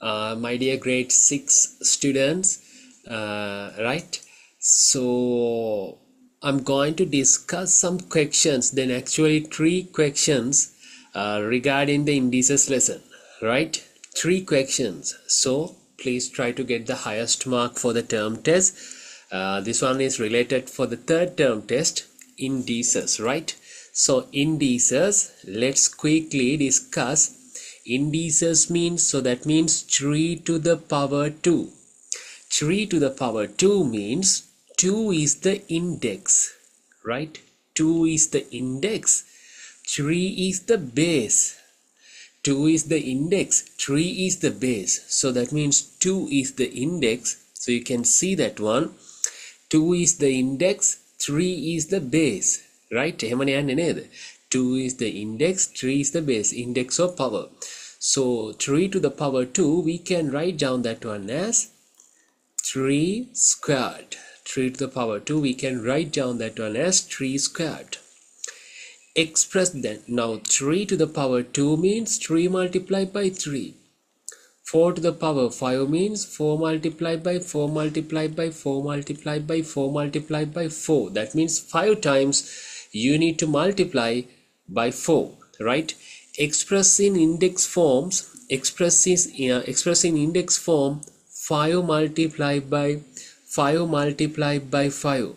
uh, my dear grade 6 students uh, right? So i'm going to discuss some questions then actually three questions uh, regarding the indices lesson right? Three questions. So please try to get the highest mark for the term test. Uh, this one is related for the third term test indices right? So indices let's quickly discuss indices means so that means 3 to the power 2 3 to the power 2 means 2 is the index right 2 is the index 3 is the base 2 is the index 3 is the base so that means 2 is the index so you can see that one 2 is the index 3 is the base right එහෙමනේ යන්නේ නේද 2 is the index 3 is the base index of power. So 3 to the power 2 we can write down that one as 3 squared. 3 to the power 2 we can write down that one as 3 squared. Express then. Now 3 to the power 2 means 3 multiplied by 3 4 to the power 5 means 4 multiplied by 4 multiplied by 4 multiplied by 4 multiplied by 4 that means 5 times you need to multiply by 4 right? Express in index forms uh, express in index form 5 multiplied by 5 multiplied by 5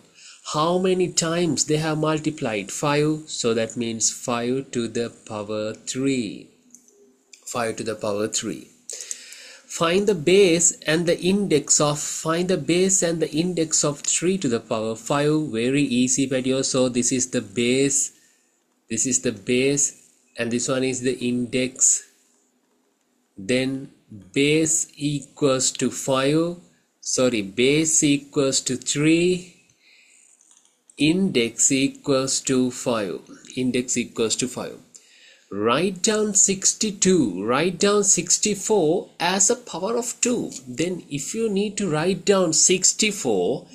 how many times they have multiplied 5 so that means 5 to the power 3 5 to the power 3 find the base and the index of find the base and the index of 3 to the power 5 very easy video. So this is the base this is the base and this one is the index. Then base equals to 5 sorry base equals to 3 index equals to 5 index equals to 5 write down 62 write down 64 as a power of 2 then if you need to write down 64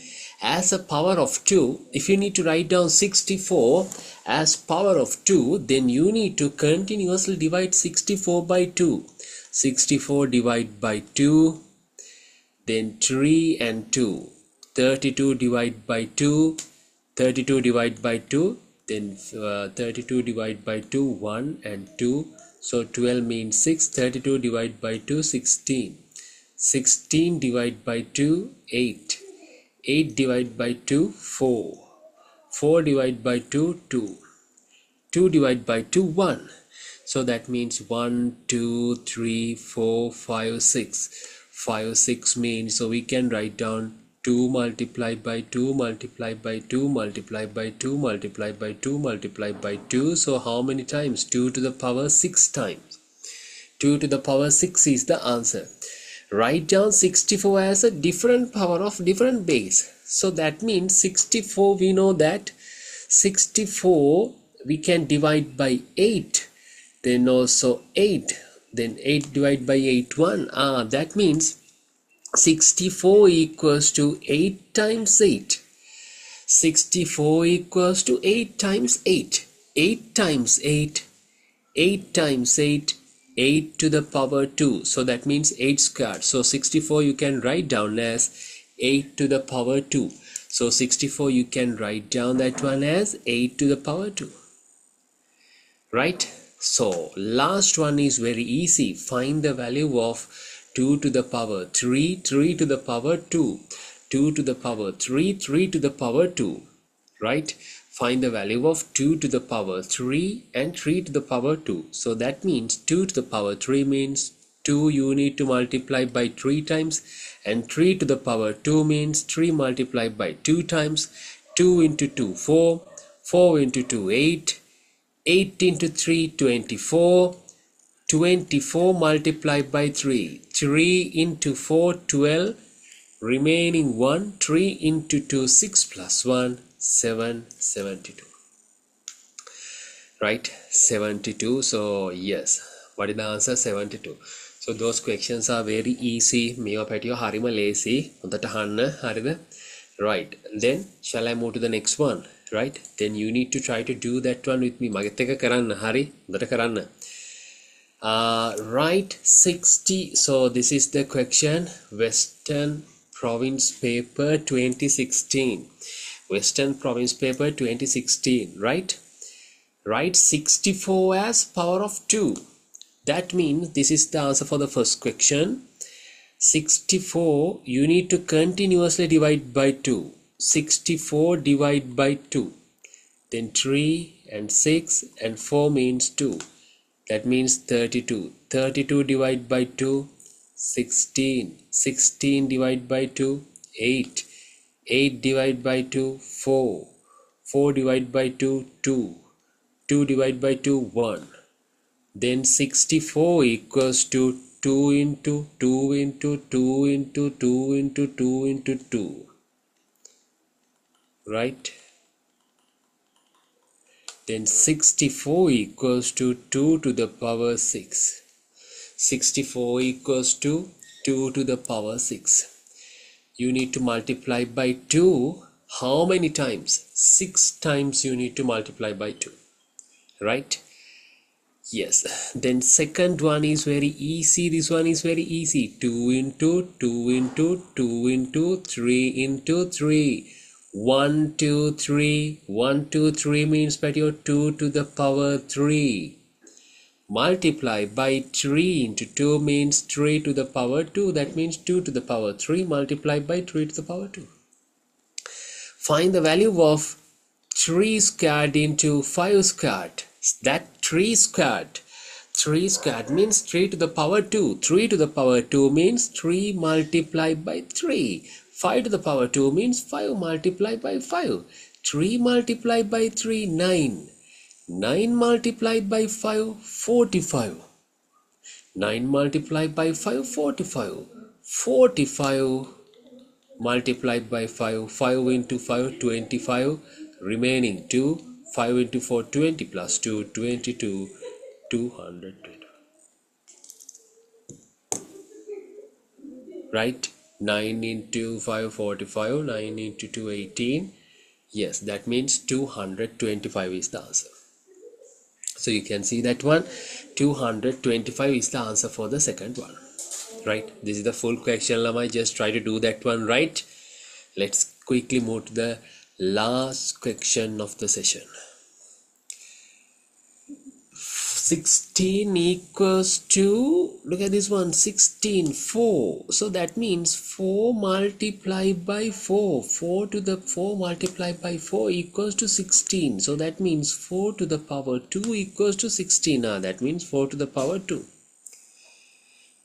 as a power of 2 if you need to write down 64 as power of 2 then you need to continuously divide 64 by 2 64 divided by 2 then 3 and 2 32 divided by 2 32 divided by 2 then uh, 32 divided by 2 1 and 2 so 12 means 6 32 divided by 2 16 16 divided by 2 8 8 divided by 2 4 4 divided by 2 2 2 divided by 2 1 so that means 1 2 3 4 5 6 5 6 means so we can write down 2 multiplied by 2 multiplied by 2 multiplied by 2 multiplied by 2 multiplied by 2 so how many times? 2 to the power 6 times. 2 to the power 6 is the answer write down 64 as a different power of different base. So that means 64 we know that 64 we can divide by 8 then also 8 then 8 divided by 8 1 ah that means 64 equals to 8 times 8 64 equals to 8 times 8 8 times 8 8 times 8 8 to the power 2 so that means 8 squared. So 64 you can write down as 8 to the power 2 so 64 you can write down that one as 8 to the power 2 right? So last one is very easy. Find the value of 2 to the power 3 3 to the power 2 2 to the power 3 3 to the power 2 right find the value of 2 to the power 3 and 3 to the power 2 so that means 2 to the power 3 means 2 you need to multiply by 3 times and 3 to the power 2 means 3 multiplied by 2 times. 2 into 2 4 4 into 2 8 8 into 3 24 24 multiplied by 3 3 into 4 12 remaining 1 3 into 2 6 plus 1 7 72 right 72 so yes what is the answer 72 so those questions are very easy මේවා පැටියෝ හරිම ලේසි හොඳට අහන්න හරිද right then shall i move to the next one right then you need to try to do that one with me මගෙත් එක කරන්න හරි හොඳට කරන්න uh, write 60 so this is the question western province paper 2016 western province paper 2016 right? Write 64 as power of 2 that means this is the answer for the first question. 64 you need to continuously divide by 2 64 divide by 2 then 3 and 6 and 4 means 2 that means 32 32 divide by 2 16 16 divide by 2 8 8 divided by 2 4 4 divided by 2 2 2 divided by 2 1 then 64 equals to 2 into 2 into 2 into 2 into 2 into 2 right? Then 64 equals to 2 to the power 6 64 equals to 2 to the power 6 you need to multiply by 2 how many times? 6 times you need to multiply by 2 right? Yes. Then second one is very easy. This one is very easy. 2 into 2 into 2 into 3 into 3 1 2 3 1 2 3 means that you're 2 to the power 3 multiply by 3 into 2 means 3 to the power 2 that means 2 to the power 3 multiplied by 3 to the power 2 find the value of 3 squared into 5 squared. That 3 squared. 3 squared means 3 to the power 2 3 to the power 2 means 3 multiplied by 3 5 to the power 2 means 5 multiplied by 5 3 multiplied by 3 9 9 multiplied by 5 45 9 multiplied by 5 45 45 multiplied by 5 5 into 5 25 remaining 2 5 into 4 20 plus 2 22 200 right? 9 into 5 45 9 into 2 18 yes that means 225 is the answer so you can see that one 225 is the answer for the second one. Right? This is the full question lamai just try to do that one right. Let's quickly move to the last question of the session 16 equals to look at this one 16 4 so that means 4 multiplied by 4 4 to the 4 multiplied by 4 equals to 16 so that means 4 to the power 2 equals to 16 now that means 4 to the power 2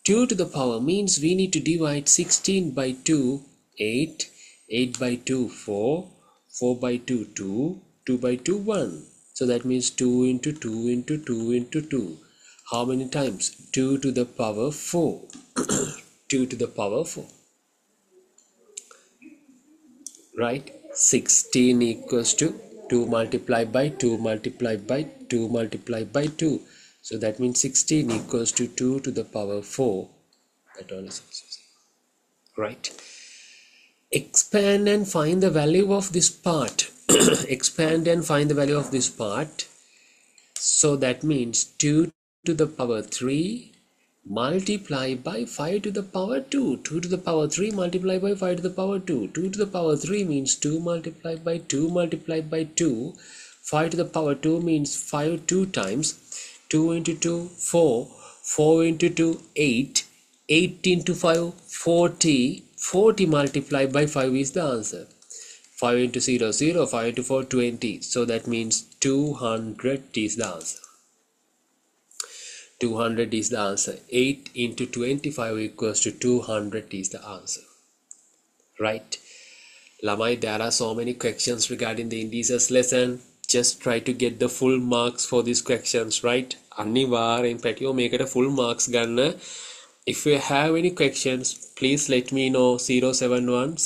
2 to the power means we need to divide 16 by 2 8 8 by 2 4 4 by 2 2 2 by 2 1 so that means 2 into 2 into 2 into 2 how many times? 2 to the power 4 2 to the power 4 right? 16 equals to 2 multiplied by 2 multiplied by 2 multiplied by 2 so that means 16 equals to 2 to the power 4 that is right? Expand and find the value of this part expand and find the value of this part. So that means 2 to the power 3 multiply by 5 to the power 2 2 to the power 3 multiply by 5 to the power 2 2 to the power 3 means 2 multiplied by 2 multiplied by 2 5 to the power 2 means 5 2 times 2 into 2 4 4 into 2 8 8 into 5 40 40 multiplied by 5 is the answer 5 into 0 0 5 into 4 20 so that means 200 is the answer 200 is the answer 8 into 25 equals to 200 is the answer right lamai there are so many questions regarding the integers lesson just try to get the full marks for these questions right අනිවාර්යෙන් පැටියෝ මේකට full marks ගන්න if you have any questions please let me know 071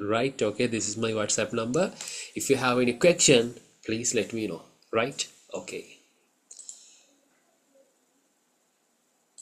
right okay this is my whatsapp number. If you have any question please let me know. Right okay